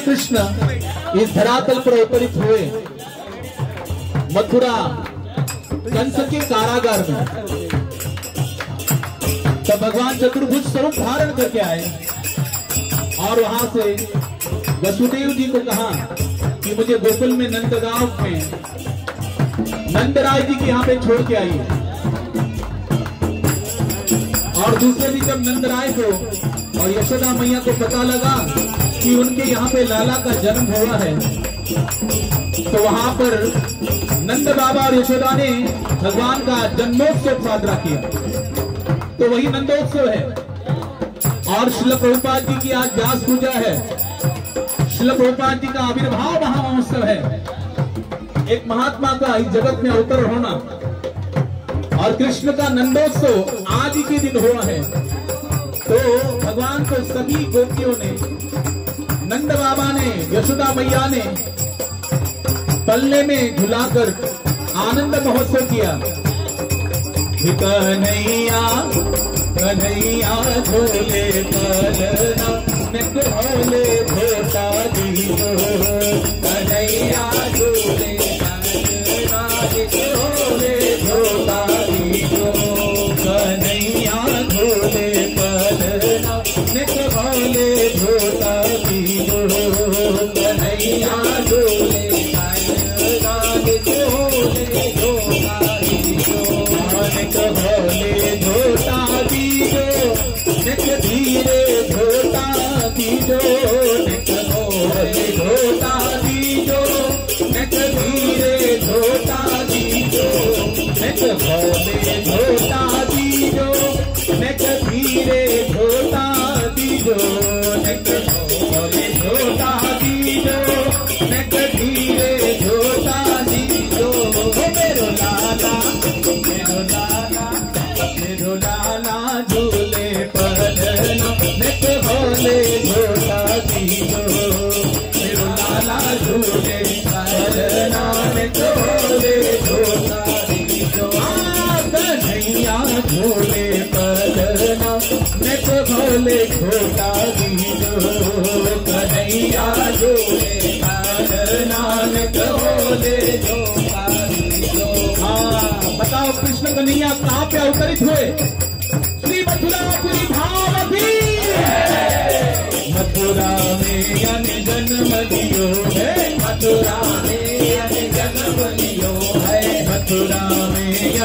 कृष्ण इस धरातल पर अवतरित हुए मथुरा कंस के कारागार में। तो भगवान चतुर्भुज स्वरूप धारण करके आए और वहाँ से वसुदेव जी को कहा कि मुझे गोकुल में नंदगांव में नंदराय जी के यहाँ पे छोड़ के आइए। और दूसरे दिन जब नंदराय को और यशोदा मैया को पता लगा कि उनके यहाँ पे लाला का जन्म हुआ है। तो वहाँ पर नंद बाबा और यशोदा ने भगवान का जन्मोत्सव साजरा किया। तो वही नंदोत्सव है। और शिल प्रभुपाद जी की आज व्यास पूजा है। शिल प्रभुपाद जी का आविर्भाव महामहोत्सव है। एक महात्मा का इस जगत में अवतर होना। और कृष्ण का नंदोत्सव आज के दिन हुआ है। तो भगवान को सभी गोपियों ने नंद बाबा ने, यशोदा मैया ने पल्ले में झुलाकर आनंद महोत्सव किया। कन्हैया कन्हैया झोले पलना, मैं भोले भोता दियो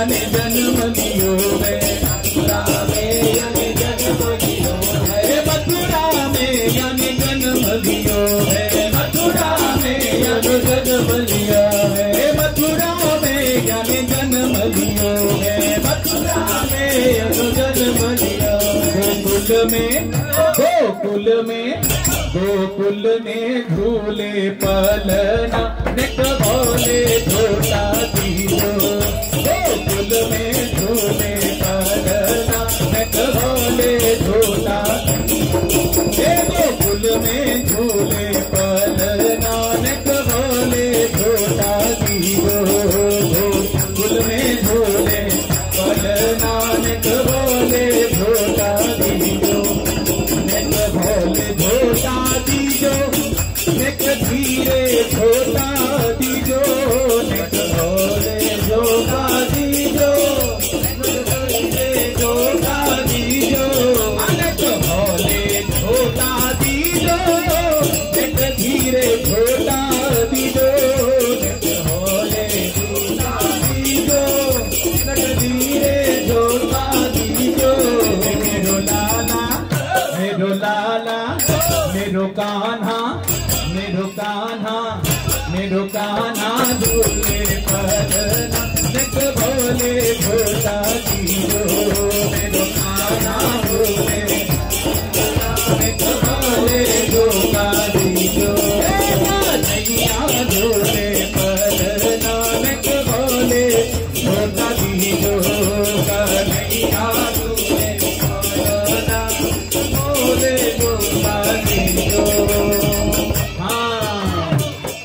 अन जन्म में अन जन्म लियो है मथुरा में अन जन्म है मथुरा में। अन जन्म लिया है मथुरा में अन जन्म है मथुरा में। अन जन्म गोकुल में गोकुल में गोकुल में झूले पलना, निक भोले झोटा दीजो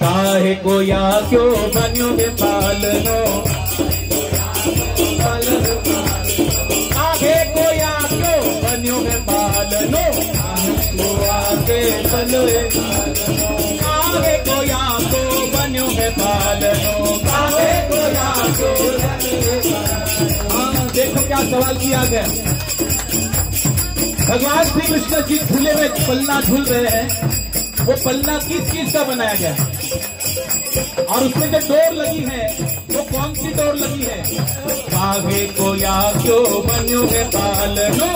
काहे गोया क्यों बनो वे पालनो? काहे गोया क्यों बनो वे पालनो? आगे बनो काहे गोया को बनो वे पालनो? काहे गोया को हाँ देखो क्या सवाल किया गया। भगवान श्री कृष्ण जी झूले में पलना झूल रहे हैं, वो पलना किस चीज़ का बनाया गया है? और उसमें जो डोर लगी है, वो कौन सी डोर लगी है? कागे को या क्यो बनो है पाल लो?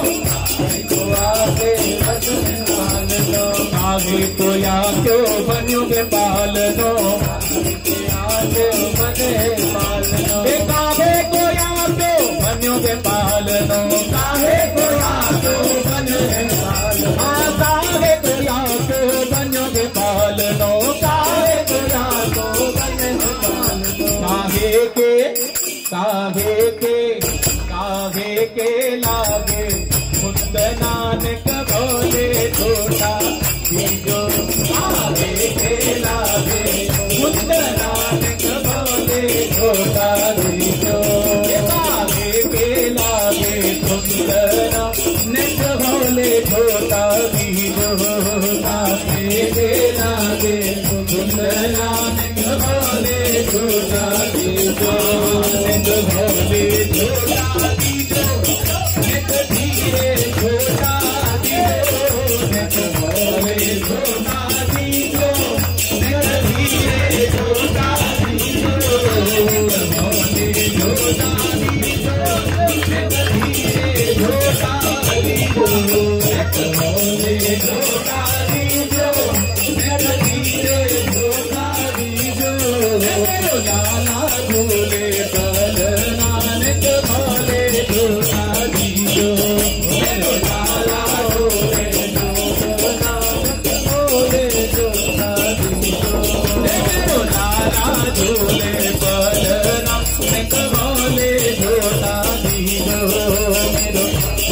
आगे को या क्यो बनो के पाल लो। कागे को या क्यो बनो के पाल लो? को या क्यो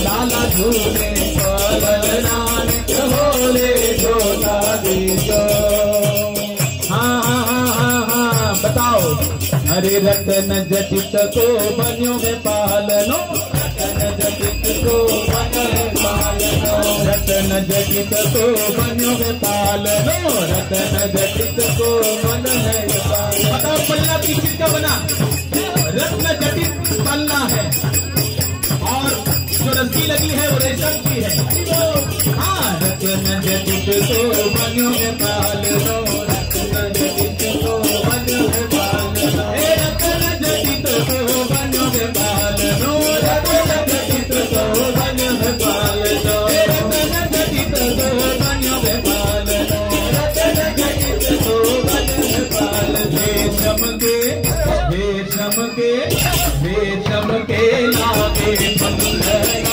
लाला झूले हाँ, हाँ हाँ हाँ हाँ बताओ। रतन जटित को बनो में पालनो, रतन जटित को बन रतन जटित को मन पालनो रतन जटित को मन बताओ पल्ला भी किसका बना। रत्न जटित पल्ला है। और जो रस्सी लगी है, वो रेशम की है। हाँ रतन जटित को मन पालनो என்று சொல்ல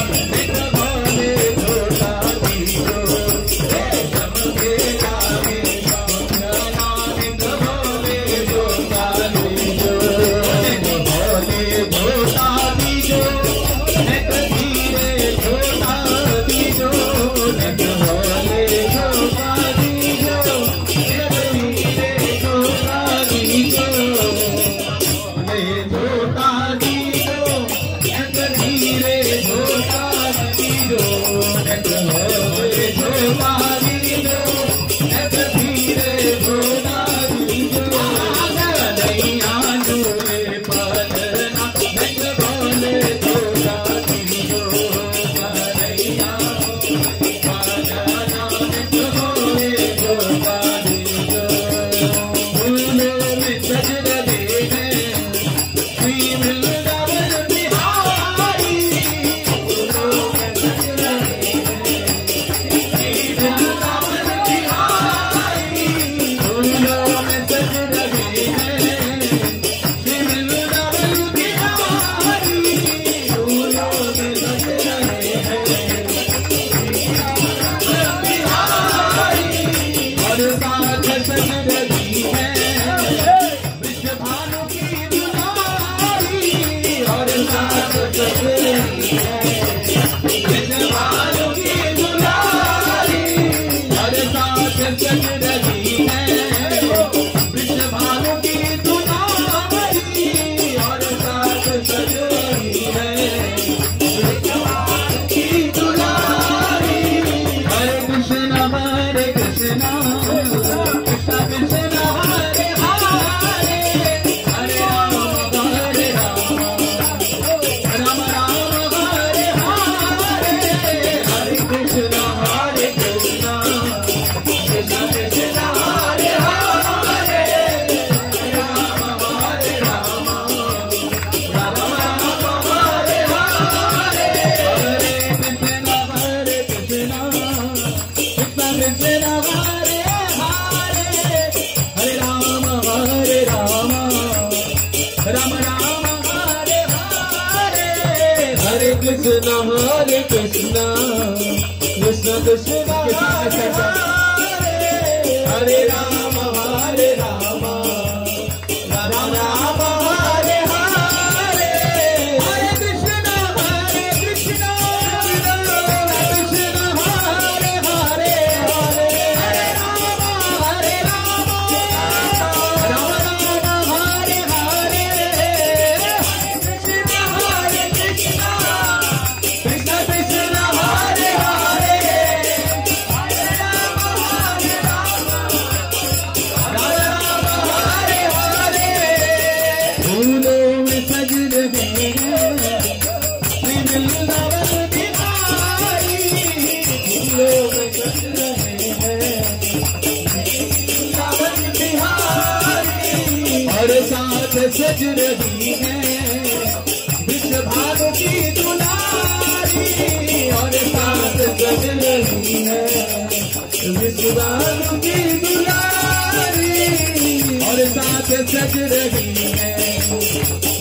रात सज रही है।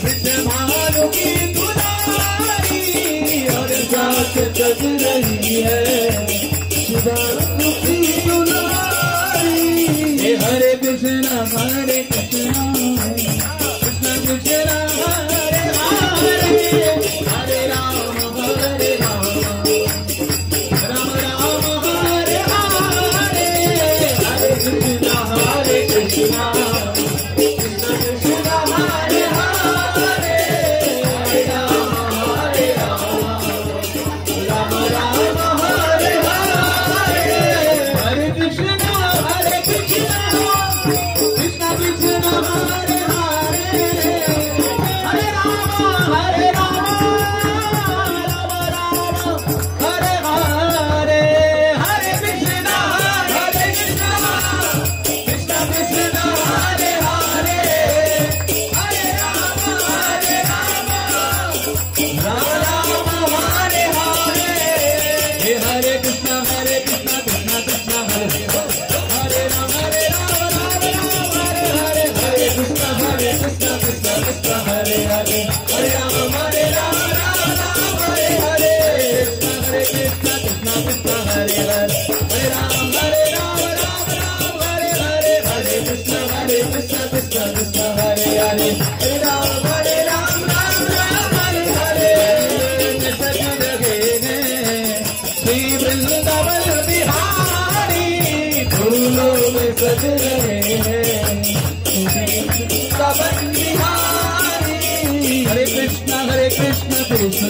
विद्वानों की दुलारी और रात सज रही है शुभ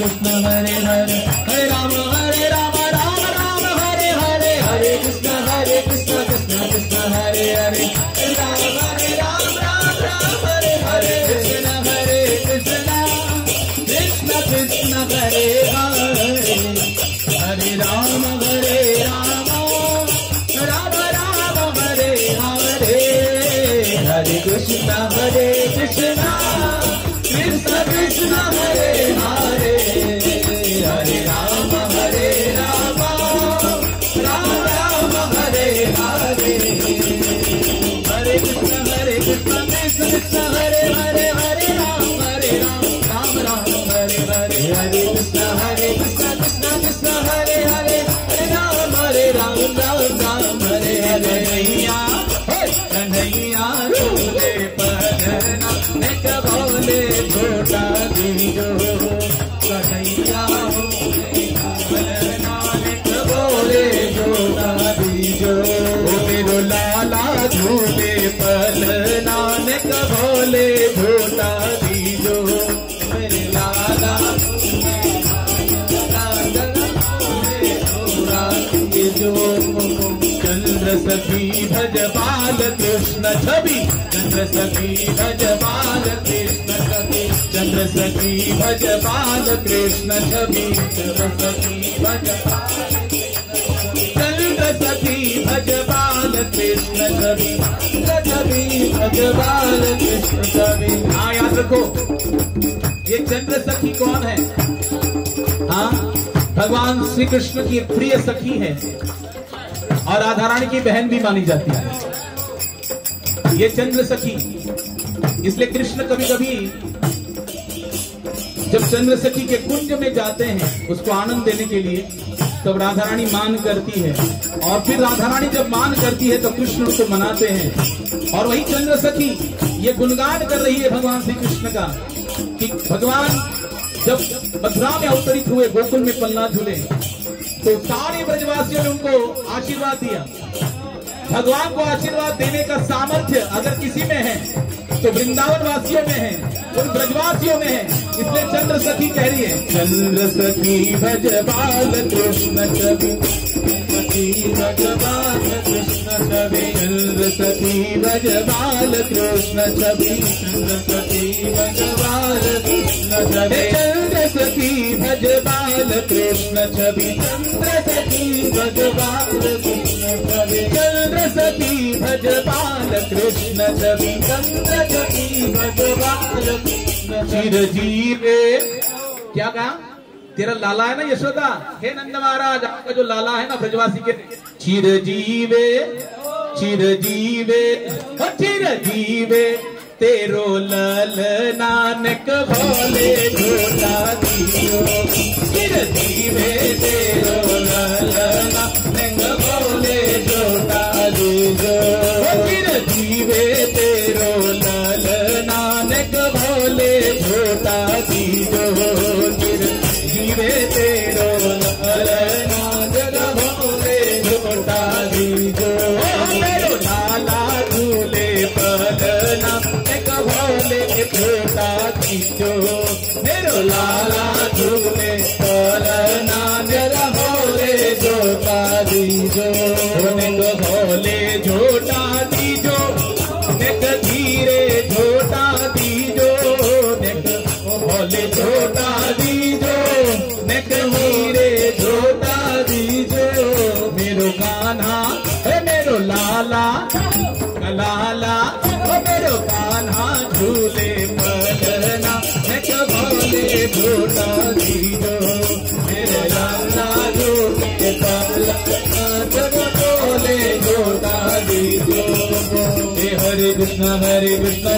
Krishna Hare Hare सखी भज बाल कृष्ण छवि। चंद्र सखी भज बाल कृष्ण छवि। चंद्र सखी भज बाल कृष्ण छवि। चंद्र सखी भज चंद्र भज बाल कृष्ण छवि। छवि भज बाल कृष्ण छवि। हाँ याद रखो, ये चंद्र सखी कौन है? हाँ भगवान श्री कृष्ण की प्रिय सखी है। और राधा रानी की बहन भी मानी जाती है। ये चंद्र सखी, इसलिए कृष्ण कभी कभी जब चंद्र सखी के कुंज में जाते हैं, उसको आनंद देने के लिए, तब राधा रानी मान करती है। और फिर राधा रानी जब मान करती है तो कृष्ण उसको मनाते हैं। और वही चंद्र सखी, ये गुणगान कर रही है भगवान श्री कृष्ण का, कि भगवान जब मथुरा में अवतरित हुए, गोकुल में पन्ना झूले तो सारे ब्रजवासियों ने उनको आशीर्वाद दिया। भगवान को आशीर्वाद देने का सामर्थ्य अगर किसी में है तो वृंदावन वासियों में है उन ब्रजवासियों में है, इसलिए चंद्र सखी कह रही है। चंद्र सखी भज कृष्ण सखी भज कृष्ण छवि चंद्र सखी भज बाल कृष्ण छवि चंद्र सखी भज कृष्ण छवि चंद्र सखी भज बाल कृष्ण छवि चंद्र सखी भज कृष्ण छवि चंद्र सखी भज बाल कृष्ण छवि चंद्र सखी भज कृष्ण चिर जीवे क्या कहा? तेरा लाला है ना यशोदा? हे नंद महाराज, आपका जो लाला है ना ब्रजवासी के। चिर जीवे चिर जीवे चिर जीवे तेरो लल नानक भोले भोला चिर जीवे तेरो लल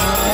हरे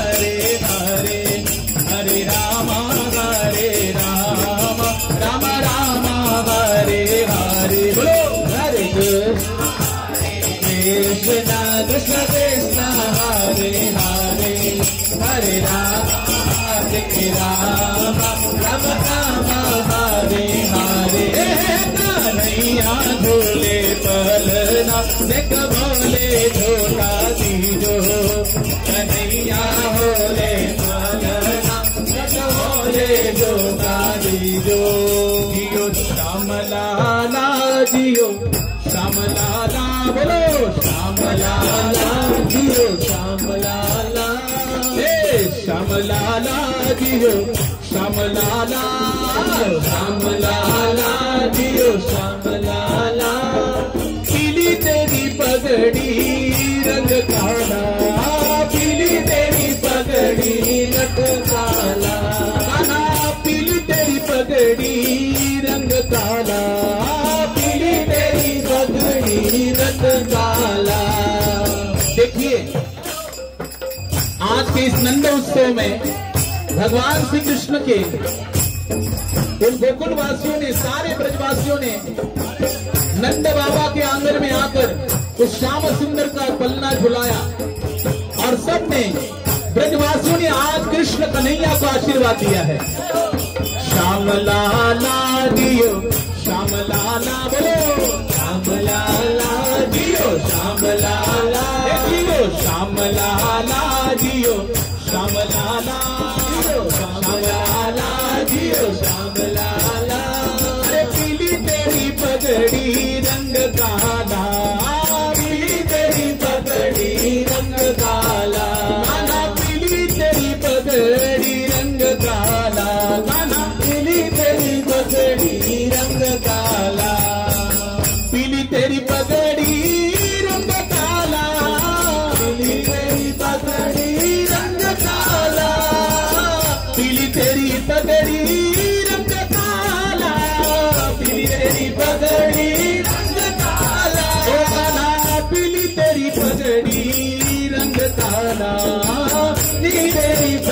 पलना देख दीजो कन्हैया होले पलना देख बोले झोला दीजो जियो श्याम श्याम लाला बोलो जियो श्याम लाला हे जियो श्याम लाला श्याम लाला जियो श्याम के इस नंद उत्सव में भगवान श्री कृष्ण के उन गोकुल वासियों ने, सारे ब्रजवासियों ने नंद बाबा के आँगन में आकर उस श्याम सुंदर का पलना झुलाया और सबने ब्रजवासियों ने आज कृष्ण कन्हैया को आशीर्वाद दिया है। श्याम लाला दियो श्याम लाला बोलो। श्याम लाला जियो, श्याम लाला श्याम लाला जियो। श्याम लाला पीली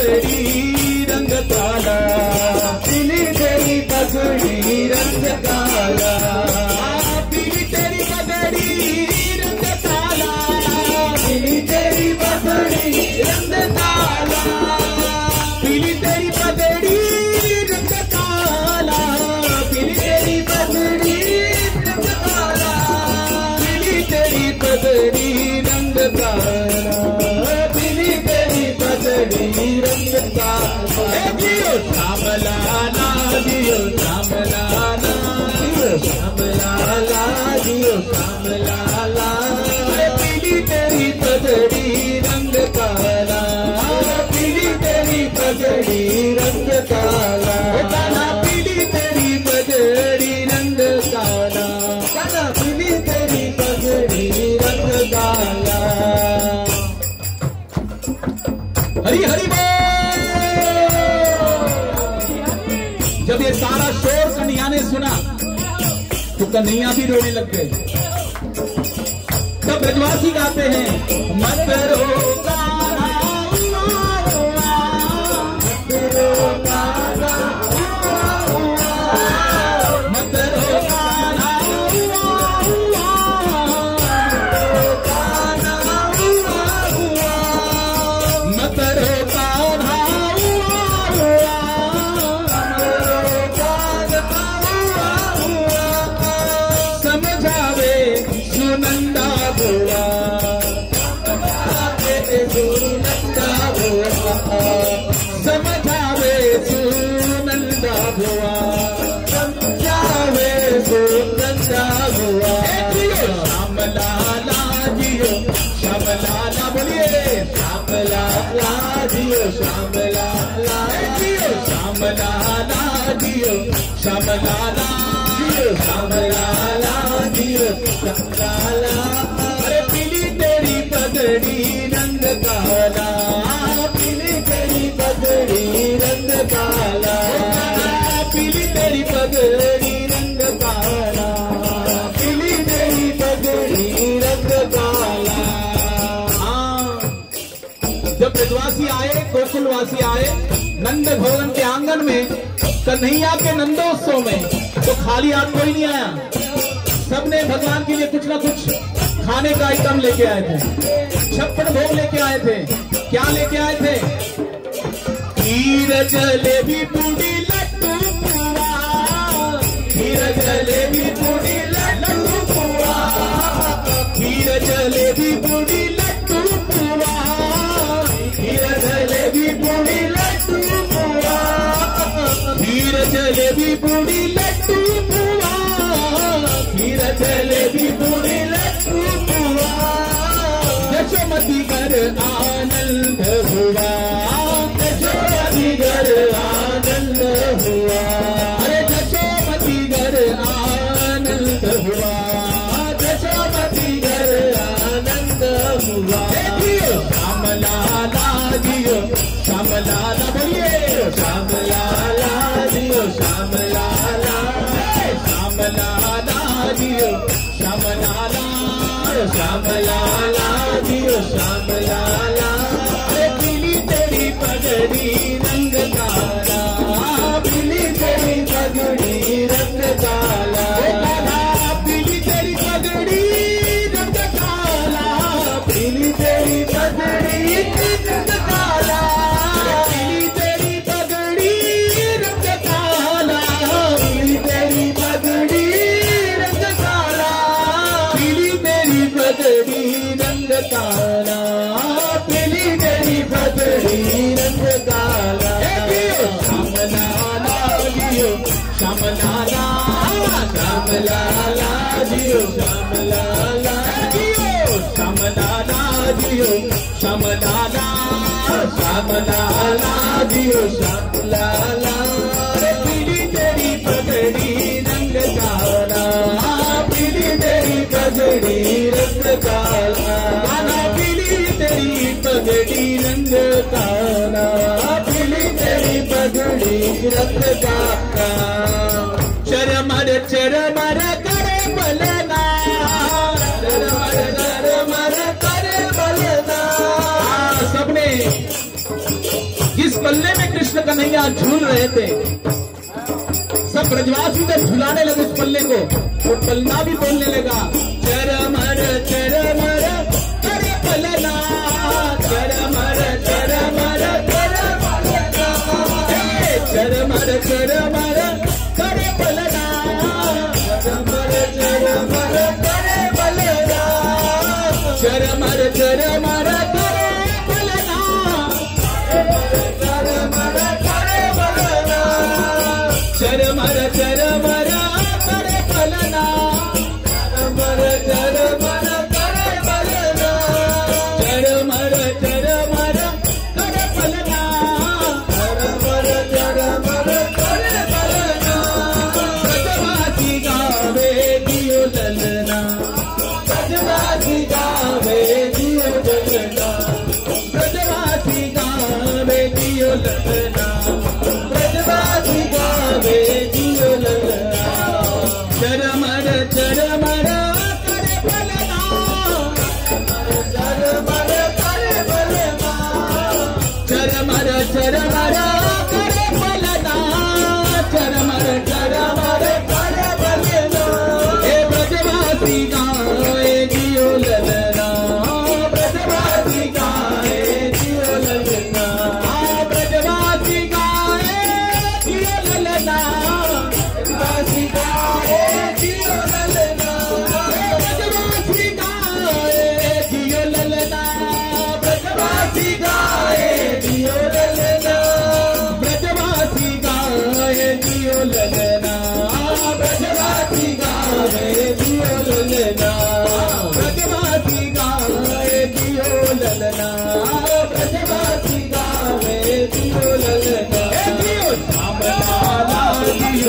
சரீரங்க தாளா राम लाला तेरी पगड़ी कन्हैया भी रोने लग गए। तब ब्रजवासी गाते हैं मत रो श्याम लाला श्याम लाला पीली तेरी पगड़ी रंग काला पीली तेरी पगड़ी रंग काला पीली तेरी पगड़ी रंग काला पीली तेरी पगड़ी रंग काला जब ब्रजवासी आए, गोकुलवासी आए नंद भवन के आँगन में कन्हैया के नंदोत्सव में तो खाली हाथ कोई नहीं आया। सबने भगवान के लिए कुछ ना कुछ खाने का आइटम लेके आए थे। छप्पन भोग लेके आए थे। क्या लेके आए थे? जलेबी पूरी लड्डू, पुआ। जलेबी पूरी लड्डू, पुआ। जलेबी पूरी Anal श्याम लाला जियो श्याम लाला लाला जियो श्याम लाला श्याम लाला जियो श्याम लाला अरे पीली तेरी पगड़ी रंग काला पीली तेरी पगड़ी रंग काला काला पीली तेरी पगड़ी रंग काला पीली तेरी पगड़ी रंग काला चरमर चरमर कृष्ण कन्हैया झूल रहे थे। सब ब्रजवासी जब झुलाने लगे उस पल्ले को। तो पल्ला भी बोलने लगा चरमर चरमर करे पलना चरमर चरमर चरमर चरमर करे पलना चरमर चरमर करे पलना चरमर चरमर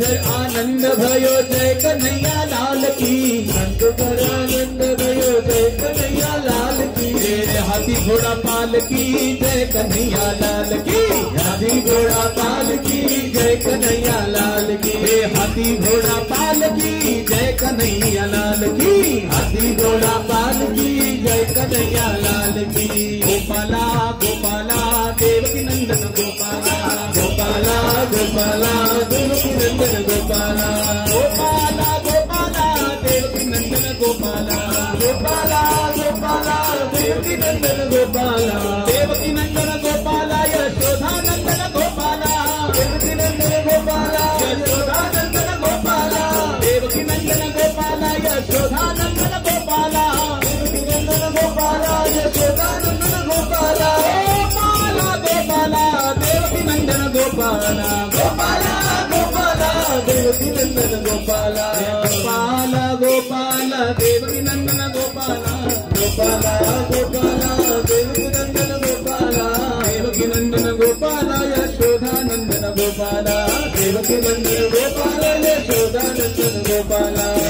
जय आनंद भयो जय कन्हैया लाल की। रंग पर आनंद भयो जय कन्हैया लाल की। जय हाथी घोड़ा पाल की जय कन्हैया लाल की। हाथी घोड़ा पाल की जय कन्हैया लाल की। हाथी घोड़ा पाल की जय कन्हैया लाल की। हाथी घोड़ा पाल की जय कन्हैया लाल की। गोपाला गोपाला देवकी नंदन गोपाला। देवकी नंदन गोपाला यशोधा नंदन गोपाला। देवकी नंदन गोपाला यशोधा नंदन गोपाला। देवकी नंदन गोपाला यशोधा नंदन गोपाला। देवकी नंदन गोपाला यशोधा नंदन गोपाला। गोपाल, गोपाला, देवकी नंदन गोपाला। गोपाला गोपाला, देवकी नंदन गोपाला। गोपाल, गोपाला, देवकी नंदन Gopala. Gopala Gopala Devkinandan Gopala Devkinandan Gopala यशोधानंदन Gopala Devkinandan Gopala यशोधानंदन Gopala.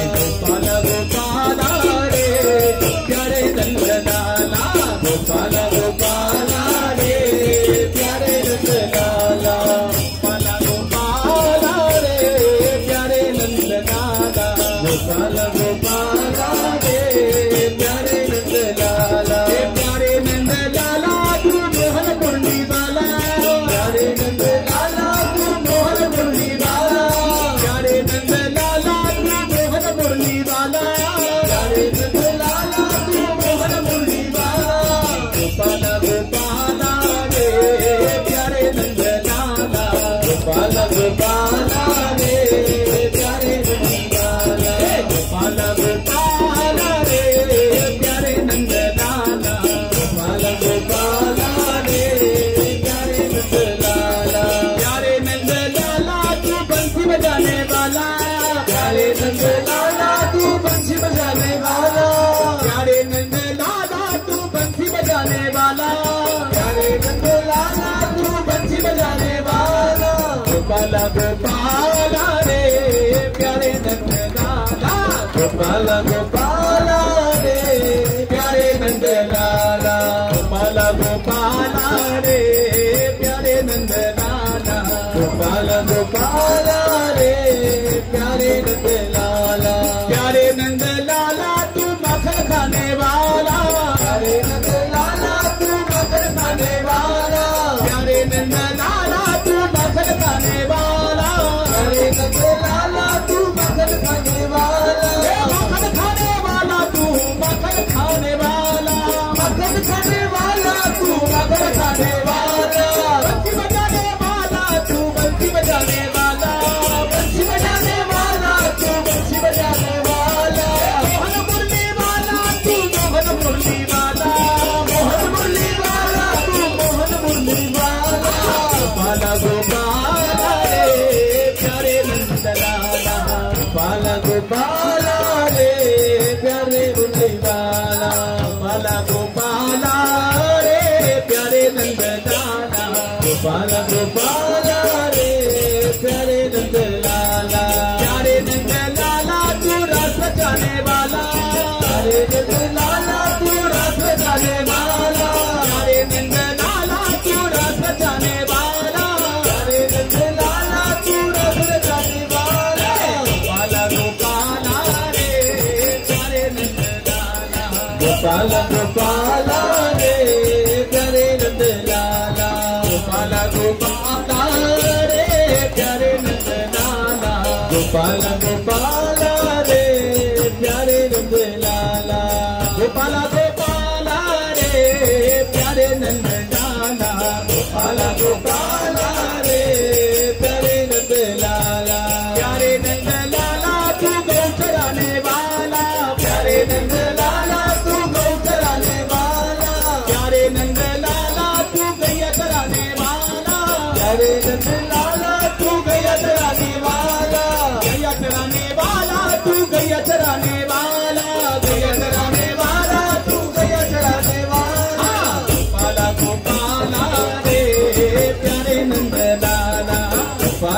Bye.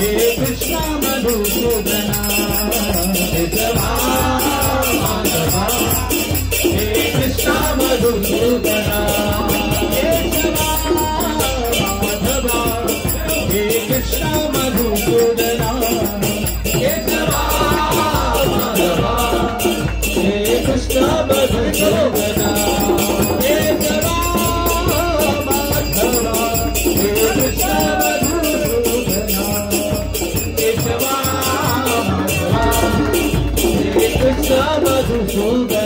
Yeah. control the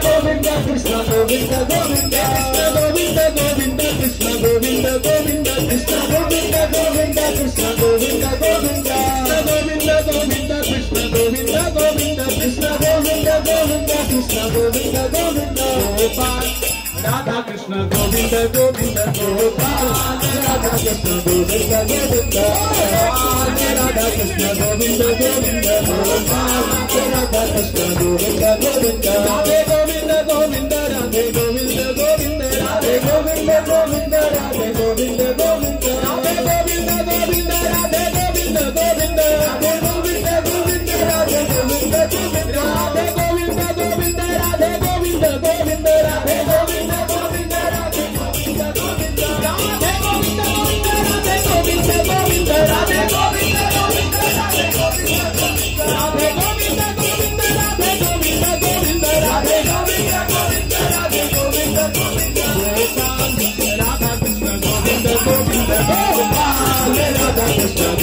Govinda Krishna Govinda Govinda. Krishna Govinda Govinda Krishna Govinda Govinda Krishna. Govinda Govinda Krishna Govinda Govinda. Krishna Govinda Govinda Krishna Govinda Govinda Krishna. Govinda Govinda Krishna Govinda Govinda. Gopal Radha Krishna Govinda Govinda Gopal Radha Krishna Govinda Govinda Krishna Govinda Govinda Krishna Govinda Govinda Govinda Govinda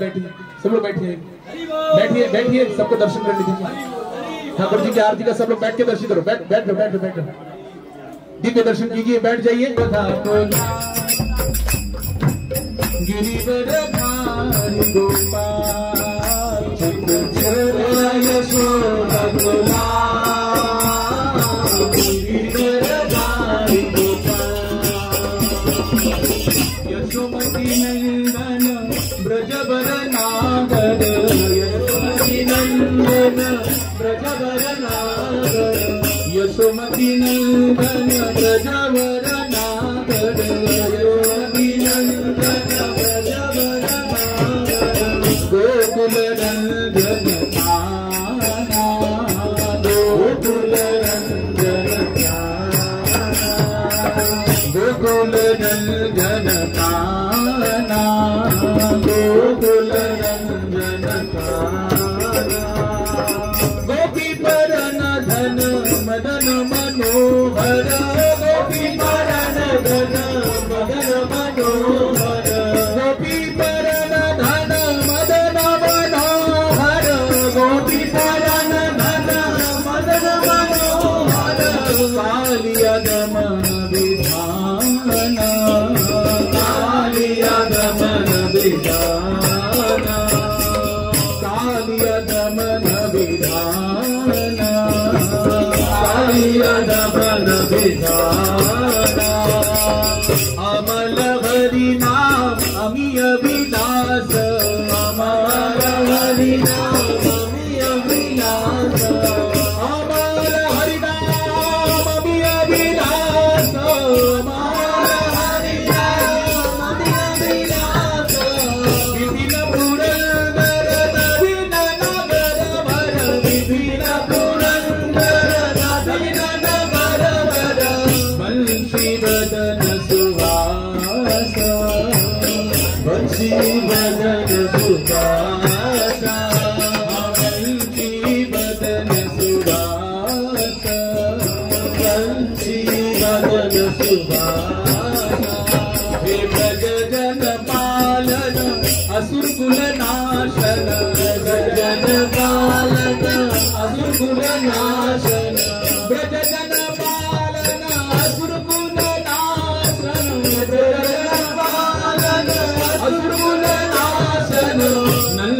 बैठिए सब लोग बैठिए बैठिए बैठिए, सबको दर्शन कर लीजिए ठाकुर जी की आरती का सब लोग बैठ के दर्शन करो। बैठ, बैठो बैठो बैठो दिव्य दर्शन कीजिए, बैठ जाइए। गिरिवर भारी ब्रजबर ಪ್ರಜವರ ನಾಗರ ಯಸುಮತಿ ನಂದನ ಪ್ರಜವರ Para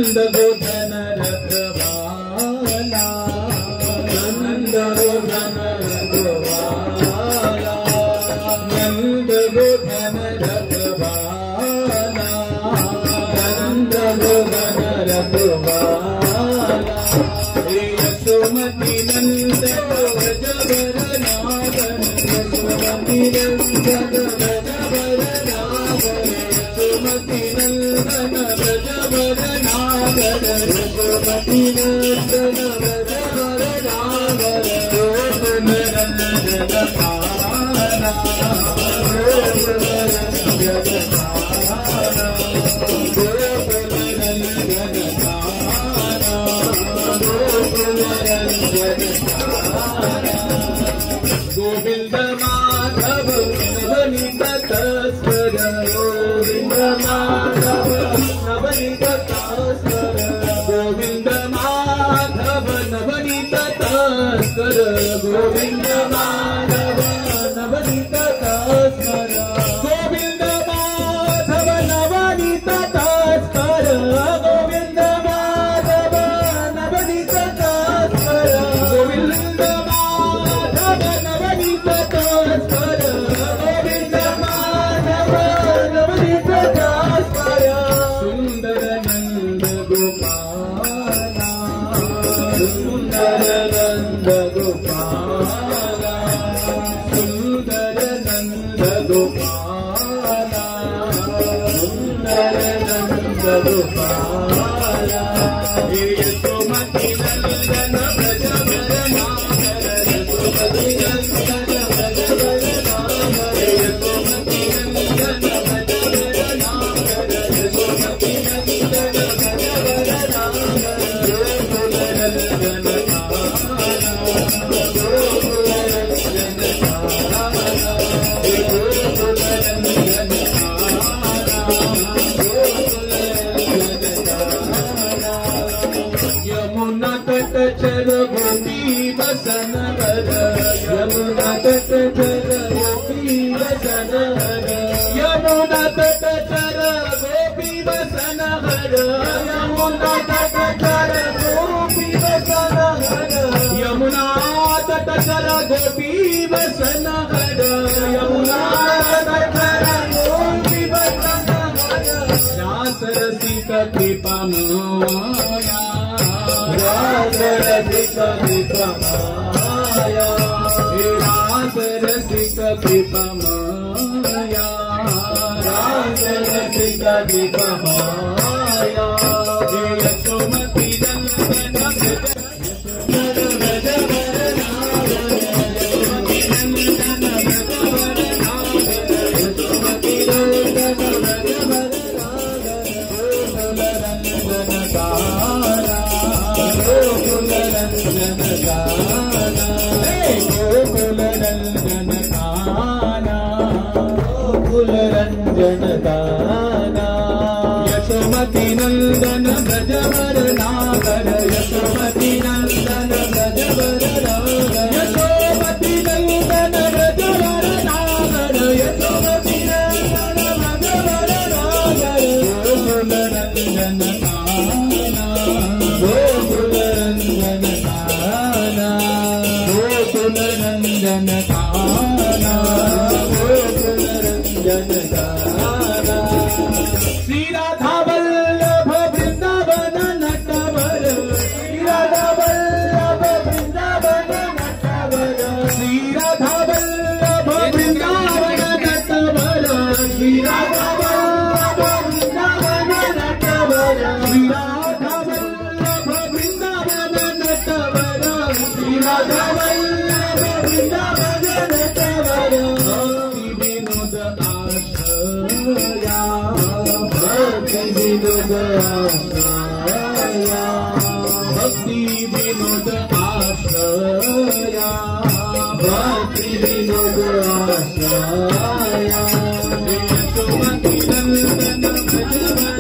Nand Godhar you. Govinda. तट गोपी वसन यमुना तट गोपी वसन हर यमुना तट गोपी वसन यमुना तट गोपी वसन हर यमुना गोपी वसन हर रास रसिक कृपा मोया रास रसिक कृपा कभी कहा आश्रया यशोमती नंदन भज